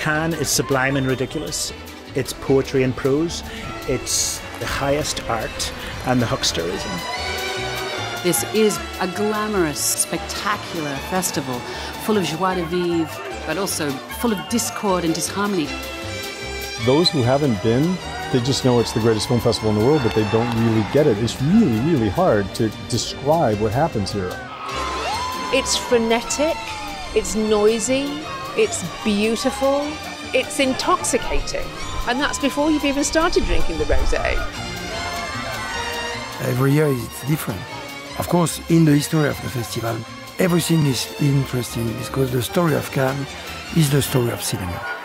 Cannes is sublime and ridiculous. It's poetry and prose. It's the highest art and the hucksterism. This is a glamorous, spectacular festival full of joie de vivre, but also full of discord and disharmony. Those who haven't been, they just know it's the greatest film festival in the world, but they don't really get it. It's really, really hard to describe what happens here. It's frenetic, it's noisy, it's beautiful, it's intoxicating. And that's before you've even started drinking the rosé. Every year it's different. Of course, in the history of the festival, everything is interesting because the story of Cannes is the story of cinema.